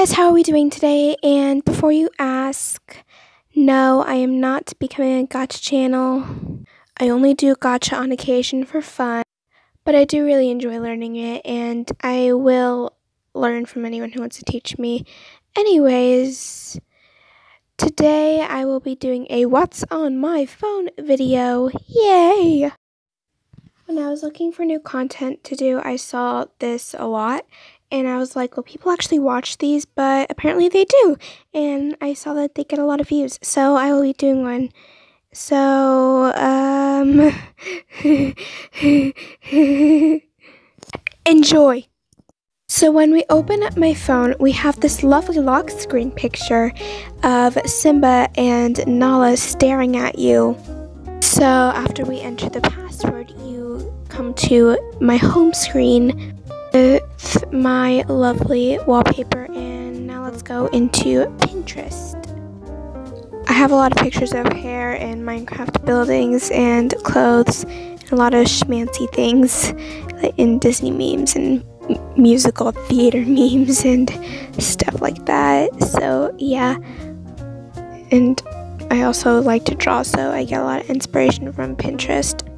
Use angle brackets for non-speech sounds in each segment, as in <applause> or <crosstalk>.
guys, how are we doing today? And before you ask, no, I am not becoming a gacha channel. I only do gacha on occasion for fun, but I do really enjoy learning it, and I will learn from anyone who wants to teach me. Anyways, today I will be doing a What's on My Phone video. Yay! When I was looking for new content to do, I saw this a lot, and I was like, well, people actually watch these, but apparently they do. And I saw that they get a lot of views, so I will be doing one. So, um, <laughs> enjoy. So when we open up my phone, we have this lovely lock screen picture of Simba and Nala staring at you. So after we enter the password, you come to my home screen with my lovely wallpaper and now let's go into Pinterest. I have a lot of pictures of hair and Minecraft buildings and clothes and a lot of schmancy things in Disney memes and musical theater <laughs> memes and stuff like that. So yeah. And I also like to draw so I get a lot of inspiration from Pinterest.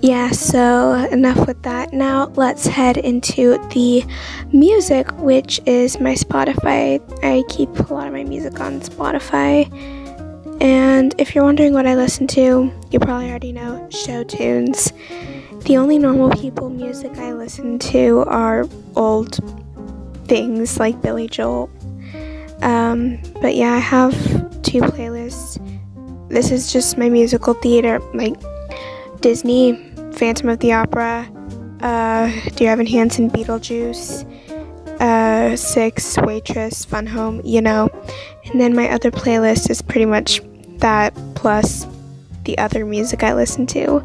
Yeah, so enough with that. Now let's head into the music, which is my Spotify. I keep a lot of my music on Spotify. And if you're wondering what I listen to, you probably already know show tunes. The only normal people music I listen to are old things like Billy Joel. Um, but yeah, I have two playlists. This is just my musical theater, like Disney Phantom of the Opera, uh, Dear Evan Hansen, Beetlejuice, uh, Six, Waitress, Fun Home, you know. And then my other playlist is pretty much that plus the other music I listen to.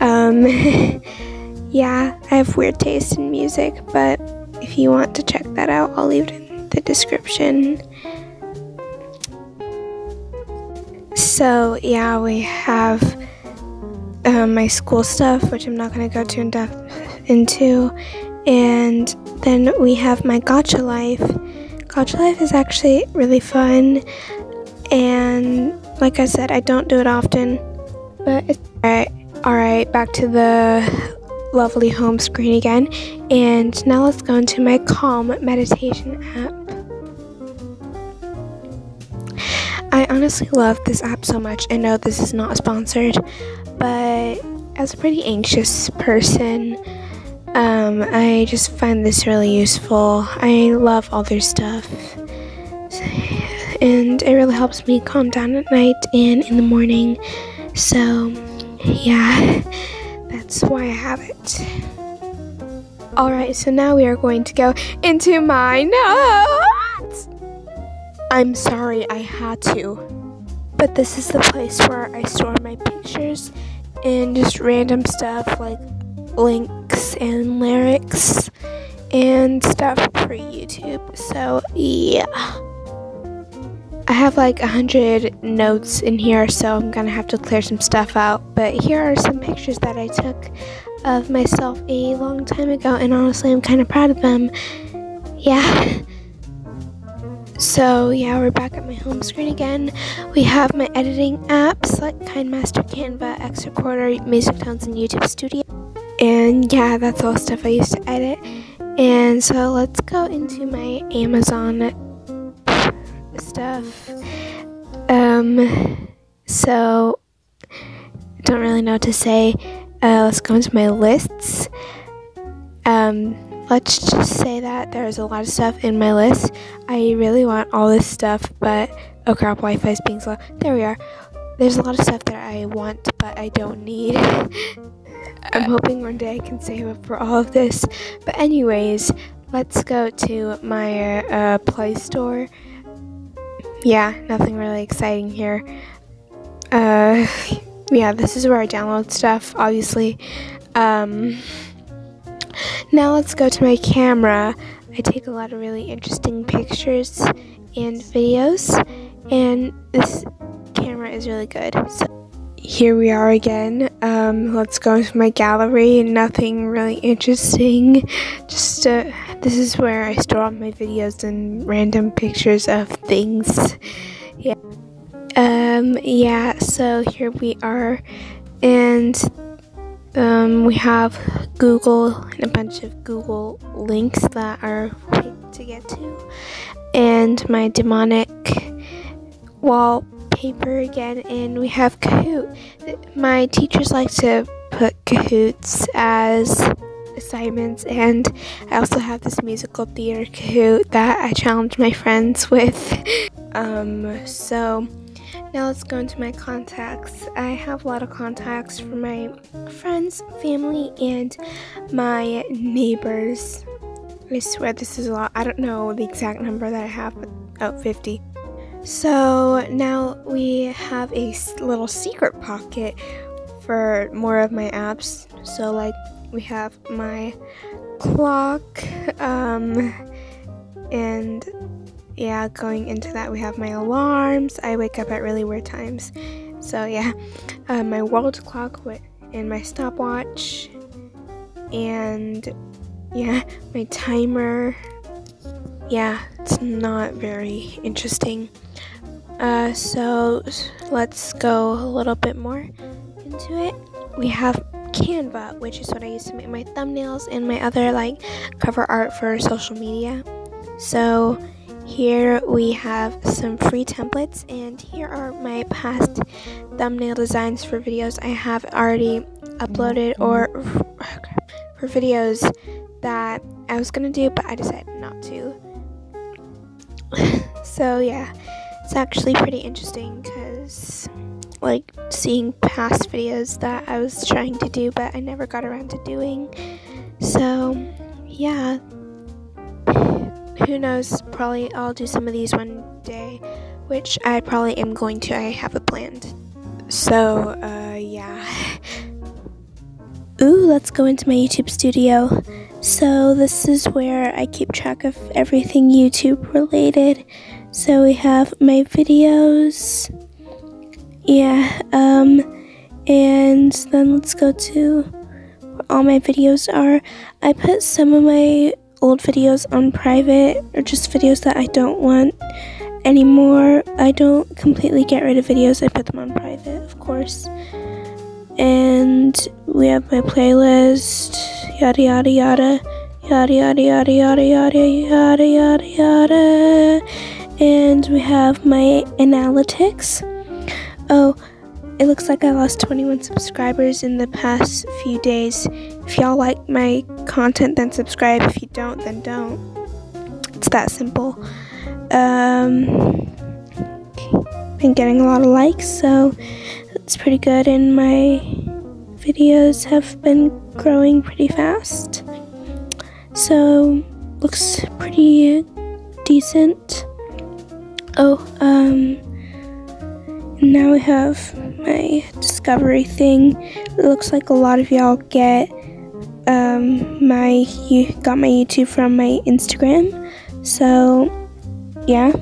Um, <laughs> yeah, I have weird taste in music, but if you want to check that out, I'll leave it in the description. So, yeah, we have um, my school stuff, which I'm not going to go too in depth into. And then we have my Gacha Life. Gacha Life is actually really fun. And like I said, I don't do it often, but it's alright. Alright, back to the lovely home screen again. And now let's go into my Calm meditation app. I honestly love this app so much. I know this is not sponsored, but as a pretty anxious person, um, I just find this really useful. I love all their stuff, and it really helps me calm down at night and in the morning. So, yeah, that's why I have it. Alright, so now we are going to go into my notes. I'm sorry I had to. But this is the place where I store my pictures and just random stuff like links and lyrics and stuff for YouTube. So, yeah. I have like a hundred notes in here, so I'm gonna have to clear some stuff out. But here are some pictures that I took of myself a long time ago, and honestly, I'm kind of proud of them. Yeah. So yeah, we're back at my home screen again. We have my editing apps like KineMaster, Canva, X Recorder, Music Tones, and YouTube Studio. And yeah, that's all stuff I used to edit. And so let's go into my Amazon stuff. Um, so don't really know what to say. Uh, let's go into my lists. Um, let's just say that there's a lot of stuff in my list. I really want all this stuff, but oh crap, Wi Fi is being slow. There we are. There's a lot of stuff that I want, but I don't need. <laughs> I'm hoping one day I can save up for all of this. But, anyways, let's go to my uh, Play Store. Yeah, nothing really exciting here. Uh, <laughs> yeah, this is where I download stuff, obviously. Um, now let's go to my camera. I take a lot of really interesting pictures and videos, and this camera is really good. So here we are again. Um, let's go into my gallery. Nothing really interesting, just uh, this is where I store all my videos and random pictures of things. Yeah. Um, yeah, so here we are, and um, we have Google and a bunch of Google links that are quick to get to, and my demonic wallpaper again, and we have Kahoot. My teachers like to put Kahoots as assignments, and I also have this musical theater Kahoot that I challenge my friends with. <laughs> um, so now let's go into my contacts. I have a lot of contacts for my friends, family, and my neighbors. I swear this is a lot. I don't know the exact number that I have, but oh, 50. So now we have a little secret pocket for more of my apps. So, like, we have my clock, um, and yeah, going into that, we have my alarms. I wake up at really weird times. So, yeah, <laughs> uh, my world clock and my stopwatch, and yeah, <laughs> my timer. Yeah, it's not very interesting. Uh, so, let's go a little bit more into it. We have Canva, which is what I use to make my thumbnails and my other like cover art for social media. So, here we have some free templates, and here are my past thumbnail designs for videos I have already uploaded or oh for videos that I was gonna do, but I decided not to. <laughs> so, yeah, it's actually pretty interesting because, like, seeing past videos that I was trying to do, but I never got around to doing. So, yeah who knows, probably I'll do some of these one day, which I probably am going to. I have it planned. So, uh, yeah. Ooh, let's go into my YouTube studio. So, this is where I keep track of everything YouTube related. So, we have my videos. Yeah, um, and then let's go to where all my videos are. I put some of my old videos on private or just videos that I don't want anymore. I don't completely get rid of videos, I put them on private, of course. And we have my playlist, yada yada yada, yada yada yada yada yada yada yada yada. And we have my analytics. Oh, it looks like I lost 21 subscribers in the past few days. If y'all like my content, then subscribe. If you don't, then don't. It's that simple. Um, been getting a lot of likes, so that's pretty good. And my videos have been growing pretty fast. So, looks pretty decent. Oh, um, now we have my discovery thing. It looks like a lot of y'all get um, my you got my YouTube from my Instagram. So yeah,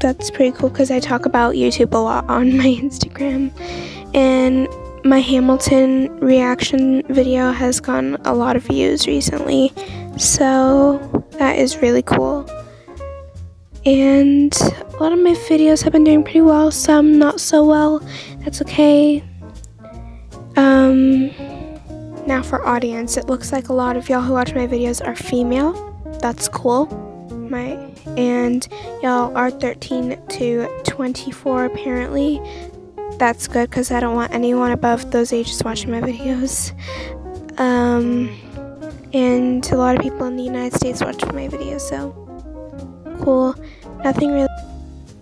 that's pretty cool because I talk about YouTube a lot on <laughs> my Instagram. And my Hamilton reaction video has gotten a lot of views recently. So that is really cool. And a lot of my videos have been doing pretty well, some not so well. That's okay. Um, now for audience, it looks like a lot of y'all who watch my videos are female. That's cool. My and y'all are 13 to 24 apparently. That's good because I don't want anyone above those ages watching my videos. Um, and a lot of people in the United States watch my videos, so cool. Nothing really.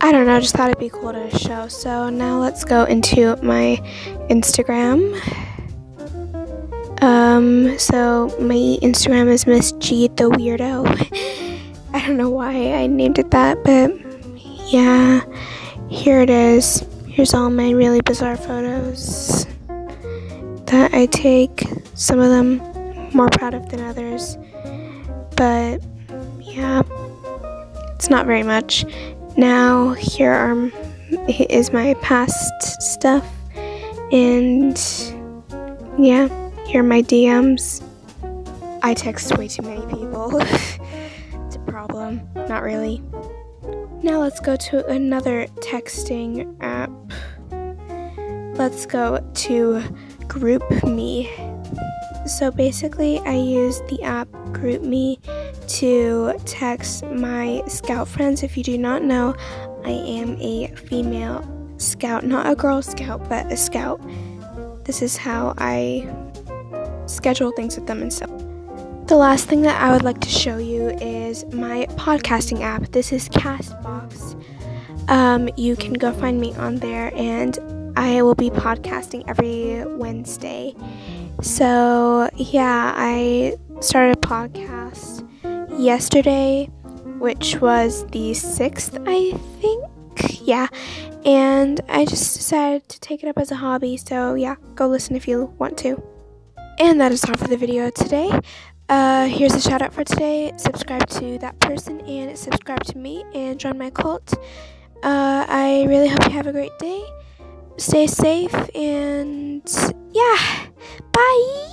I don't know, just thought it'd be cool to show. So now let's go into my Instagram. Um, so my Instagram is Miss G the Weirdo. <laughs> I don't know why I named it that, but yeah, here it is. Here's all my really bizarre photos that I take. Some of them more proud of than others, but yeah, it's not very much. Now here are is my past stuff and yeah, here are my DMs. I text way too many people. <laughs> it's a problem. Not really. Now let's go to another texting app. Let's go to GroupMe. So basically, I use the app GroupMe to text my scout friends. If you do not know, I am a female scout, not a girl scout, but a scout. This is how I schedule things with them and stuff. The last thing that I would like to show you is my podcasting app. This is Castbox. Um, you can go find me on there, and I will be podcasting every Wednesday. So, yeah, I started a podcast yesterday, which was the 6th, I think. Yeah. And I just decided to take it up as a hobby. So, yeah, go listen if you want to. And that is all for the video today. Uh, here's a shout out for today. Subscribe to that person and subscribe to me and join my cult. Uh, I really hope you have a great day. Stay safe and yeah, bye.